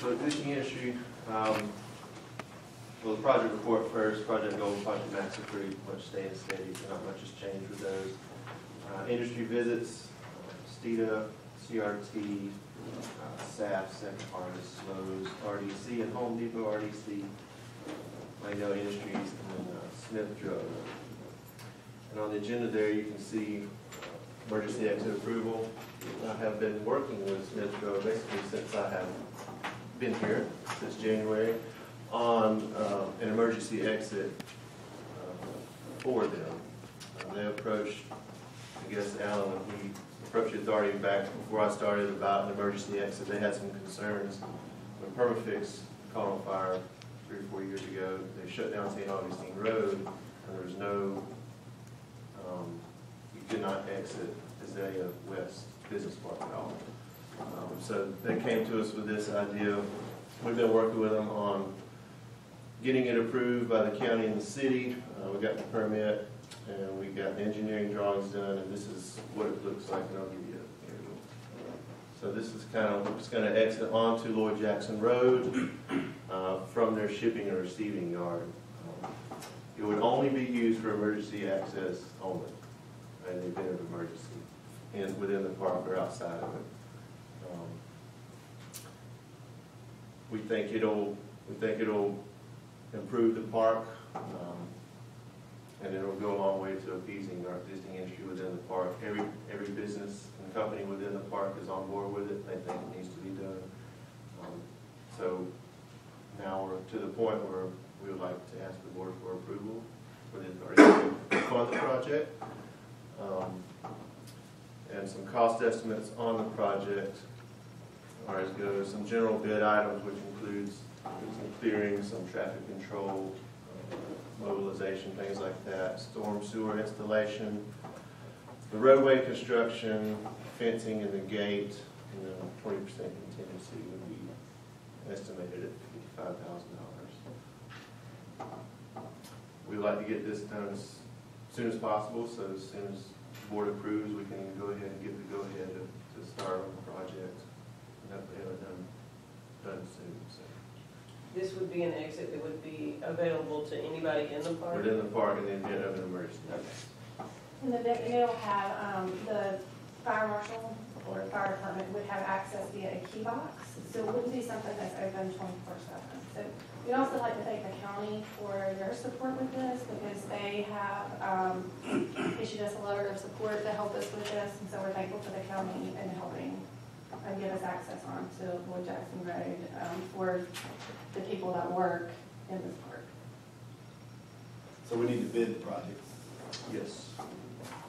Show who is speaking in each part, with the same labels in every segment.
Speaker 1: So existing industry, um, well, the project report first, project goals, project maps are pretty much staying steady, not much has changed with those. Uh, industry visits, uh, STITA, CRT, uh, SAF, Second Harvest, Lowe's, RDC, and Home Depot, RDC, Langdale Industries, and then uh, Smith Drug. And on the agenda there, you can see uh, emergency exit approval. I have been working with Smith Drug basically since I have been here, since January, on uh, an emergency exit uh, for them. Uh, They approached, I guess, Alan, when he approached the authority back before I started about an emergency exit. They had some concerns. When Permafix caught on fire three or four years ago, they shut down St. Augustine Road, and there was no, um, you could not exit Azalea West Business Park at all. Um, So they came to us with this idea. We've been working with them on getting it approved by the county and the city. Uh, We got the permit, and we got the engineering drawings done, and this is what it looks like, and I'll give you. So this is kind of, it's gonna exit onto Lloyd Jackson Road uh, from their shipping and receiving yard. Um, It would only be used for emergency access only, in the event of emergency, and within the park or outside of it. Um, We think it'll, we think it'll improve the park, um, and it'll go a long way to appeasing our existing industry within the park. Every, every business and company within the park is on board with it, they think it needs to be done. Um, So now we're to the point where we would like to ask the board for approval for the authority to fund the project. Um, And some cost estimates on the project are as goes, some general bid items, which includes some clearing, some traffic control, mobilization, things like that, storm sewer installation, the roadway construction, fencing and the gate, you know, twenty percent contingency would be estimated at fifty-five thousand dollars. We'd like to get this done as soon as possible, so as soon as the board approves, we can go ahead and give the go-ahead to start on the project. And hopefully have done, done soon, so.
Speaker 2: This would be an exit that would be available to anybody in the park?
Speaker 1: Within the park in the event of an emergency.
Speaker 3: And the, and it'll have, um, the fire marshal or fire department would have access via a key box, so it wouldn't be something that's open twenty-four seven. So we'd also like to thank the county for their support with this, because they have, um, issued us a letter of support to help us with this, and so we're thankful for the county and helping, and give us access on to Lloyd Jackson Road, um, for the people that work in this park.
Speaker 4: So we need to bid the project.
Speaker 1: Yes.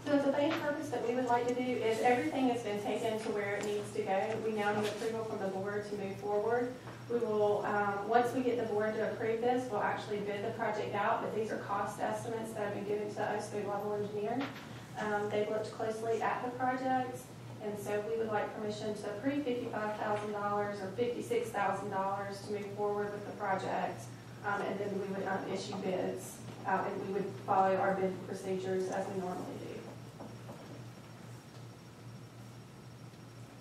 Speaker 3: So the main purpose that we would like to do is everything has been taken to where it needs to go. We now need approval from the board to move forward. We will, um, once we get the board to approve this, we'll actually bid the project out, but these are cost estimates that have been given to us through level engineer. Um, they've looked closely at the project, and so we would like permission to approve fifty-five thousand dollars or fifty-six thousand dollars to move forward with the project. Um, and then we would, um, issue bids, uh, and we would follow our bid procedures as we normally do.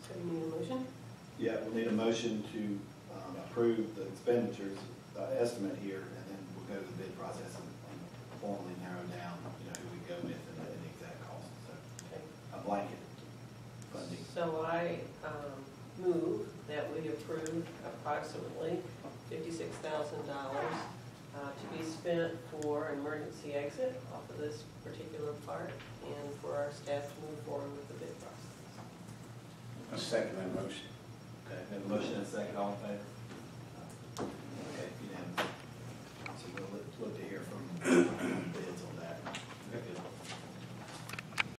Speaker 2: So you need a motion?
Speaker 4: Yeah, we'll need a motion to um, approve the expenditures uh, estimate here, and then we'll go to the bid process and and formally narrow down, you know, who we go with and the and the exact cost. So
Speaker 2: Okay.
Speaker 4: a blanket funding.
Speaker 2: So I um, move that we approve approximately fifty-six thousand dollars uh, to be spent for an emergency exit off of this particular part and for our staff to move forward with the bid process.
Speaker 5: I second that motion.
Speaker 4: Okay, have a motion and a second, all in favor?